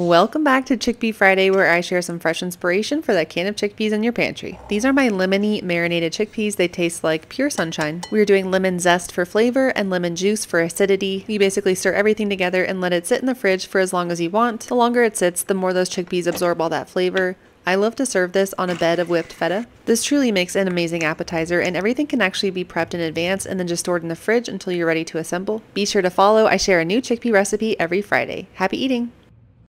Welcome back to Chickpea Friday, where I share some fresh inspiration for that can of chickpeas in your pantry. These are my lemony marinated chickpeas. They taste like pure sunshine. We are doing lemon zest for flavor and lemon juice for acidity. You basically stir everything together and let it sit in the fridge for as long as you want. The longer it sits, the more those chickpeas absorb all that flavor. I love to serve this on a bed of whipped feta. This truly makes an amazing appetizer and everything can actually be prepped in advance and then just stored in the fridge until you're ready to assemble. Be sure to follow, I share a new chickpea recipe every Friday. Happy eating!